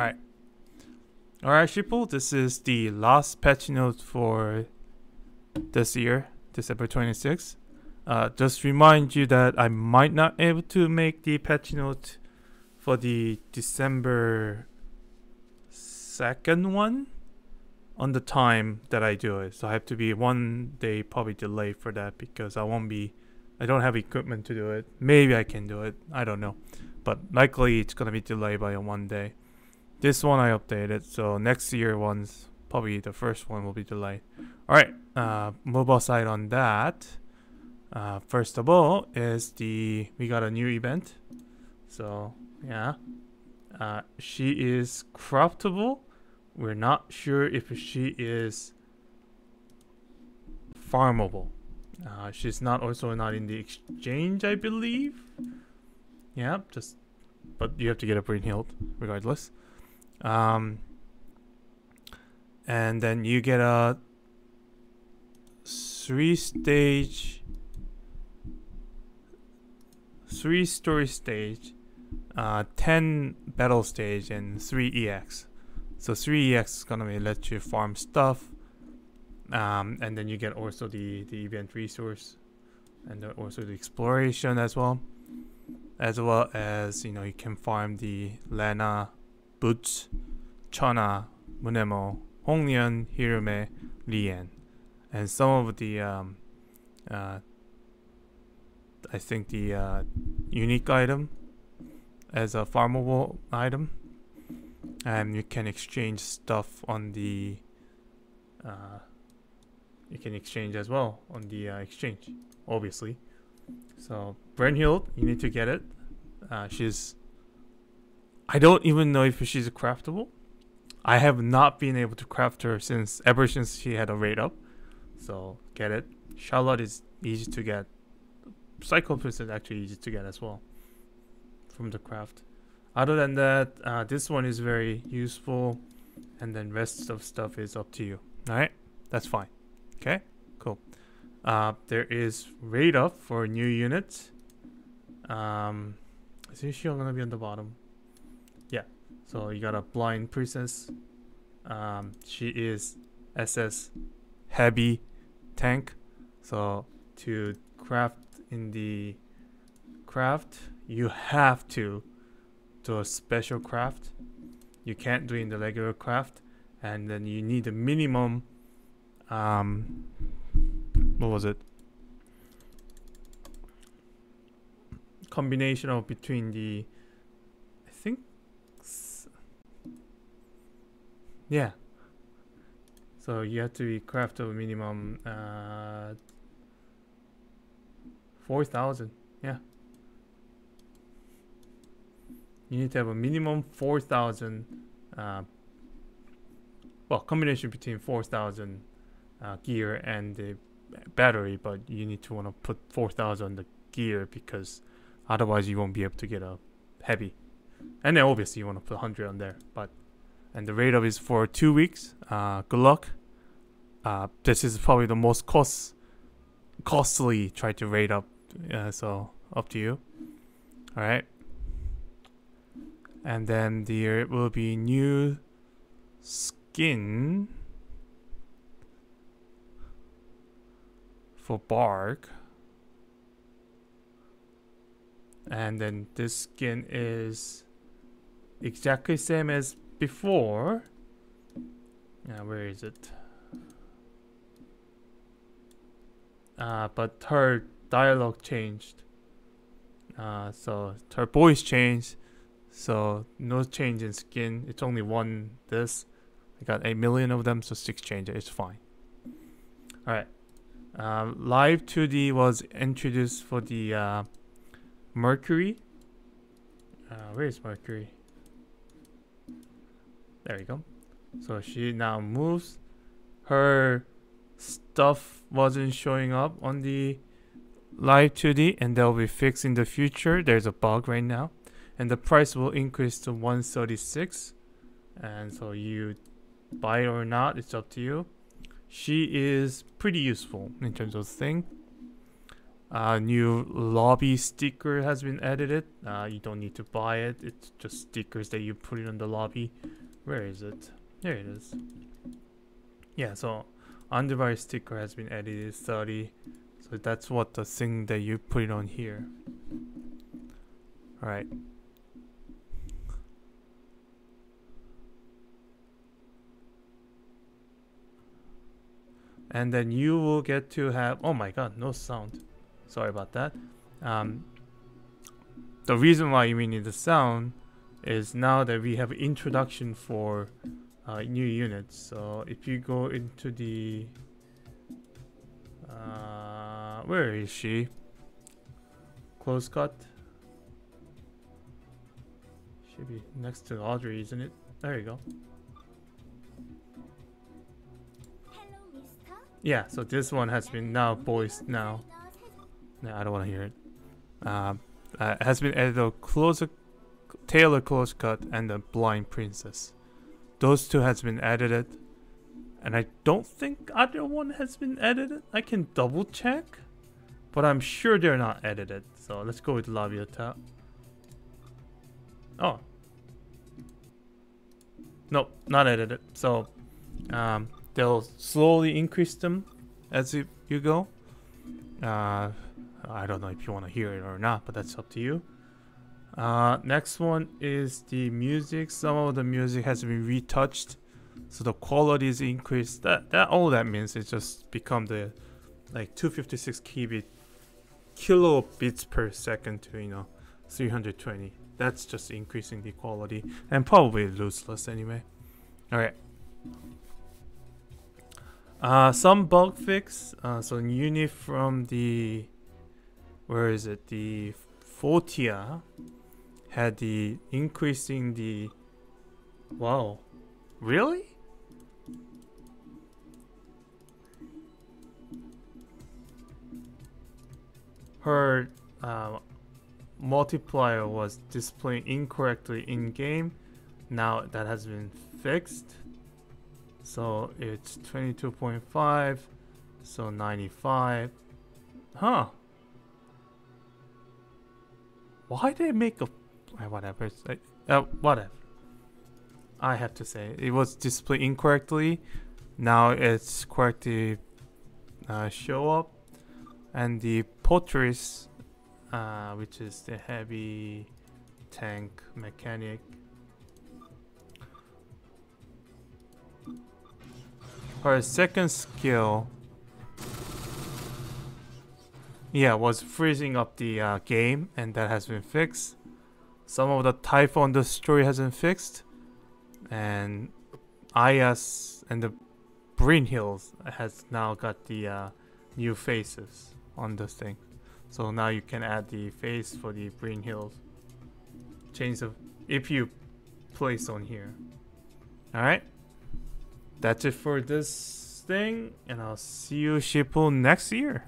Alright. Alright, people, this is the last patch note for this year, December 26th. Uh, just remind you that I might not able to make the patch note for the December second one on the time that I do it. So I have to be one day probably delayed for that because I won't be I don't have equipment to do it. Maybe I can do it. I don't know. But likely it's gonna be delayed by one day. This one I updated, so next year one's probably the first one will be delayed. Alright, uh mobile side on that. Uh, first of all is the we got a new event. So yeah. Uh, she is craftable. We're not sure if she is farmable. Uh, she's not also not in the exchange, I believe. Yeah, just but you have to get a Brynhild regardless. Um, and then you get a three stage, three story stage, uh, 10 battle stage, and 3 EX. So 3 EX is gonna let you farm stuff um, and then you get also the the event resource and also the exploration as well as well as you know you can farm the Boots, Chana, Munemo, Honglian, Hirume, Lien and some of the um, uh, I think the uh, unique item as a farmable item and you can exchange stuff on the uh, you can exchange as well on the uh, exchange, obviously. So Brynhild, you need to get it. Uh, she's. I don't even know if she's craftable. I have not been able to craft her since ever since she had a rate up. So get it. Charlotte is easy to get. Cyclops is actually easy to get as well. From the craft. Other than that, uh, this one is very useful, and then rest of stuff is up to you. All right, that's fine. Okay, cool. Uh, there is rate up for new units. Um, is she gonna be on the bottom? So you got a blind princess. Um, she is SS heavy tank. So to craft in the craft, you have to do a special craft. You can't do in the regular craft, and then you need a minimum um, what was it? Combination of between the, I think, yeah. So you have to be craft a minimum uh, four thousand. Yeah. You need to have a minimum four thousand. Uh, well, combination between four thousand uh, gear and the battery, but you need to want to put 4000 on the gear because otherwise you won't be able to get a heavy. And then obviously you want to put 100 on there, but and the rate of is for two weeks. Uh, good luck. Uh, this is probably the most cost costly try to rate up, uh, so up to you. All right. And then there will be new skin for bark. And then this skin is exactly same as before. Now where is it? Uh, but her dialogue changed. Uh, so her voice changed. So no change in skin. It's only one this. I got 8 million of them, so 6 changes. It's fine. Alright. Um, Live 2D was introduced for the uh, Mercury. Uh, where is Mercury? There we go. So she now moves. Her stuff wasn't showing up on the Live 2D and they'll be fixed in the future. There's a bug right now. And the price will increase to 136 and so you buy it or not, it's up to you. She is pretty useful in terms of thing. uh, new lobby sticker has been edited. Uh, you don't need to buy it. It's just stickers that you put it on the lobby. Where is it? There it is. Yeah, so underbar sticker has been edited 30. So that's what the thing that you put it on here. Alright. And then you will get to have, oh my god, no sound. Sorry about that. Um, the reason why you may need the sound is now that we have introduction for uh, new units. So if you go into the uh, where is she? Close cut. Should be next to Audrey, isn't it? There you go. Yeah, so this one has been now voiced now. No, I don't want to hear it. Um, uh, has been added a closer, Taylor close cut and the blind princess. Those two has been edited, and I don't think other one has been edited. I can double check, but I'm sure they're not edited. So let's go with attack. Oh, nope, not edited. So um, they'll slowly increase them as you, you go. Uh, I don't know if you want to hear it or not, but that's up to you. Uh, next one is the music. Some of the music has been retouched, so the quality is increased. That that all that means is just become the like 256 kilobit kilobits per second to you know 320. That's just increasing the quality and probably lossless anyway. All right. Uh, some bug fix. Uh, so unit from the where is it? The Fortia had the increase in the wow really? Her uh, multiplier was displaying incorrectly in game now that has been fixed. So it's 22.5 so 95 huh. Why did they make a whatever. Uh, whatever. I have to say it was displayed incorrectly. Now it's correctly uh, show up, and the Potris, uh, which is the heavy tank mechanic. Her second skill, yeah, was freezing up the uh, game, and that has been fixed some of the Typhoon the story hasn't fixed. And IS and the Brynhilds has now got the uh, new faces on this thing. So now you can add the face for the Brynhilds change the if you place on here. Alright. That's it for this thing and I'll see you Shippo next year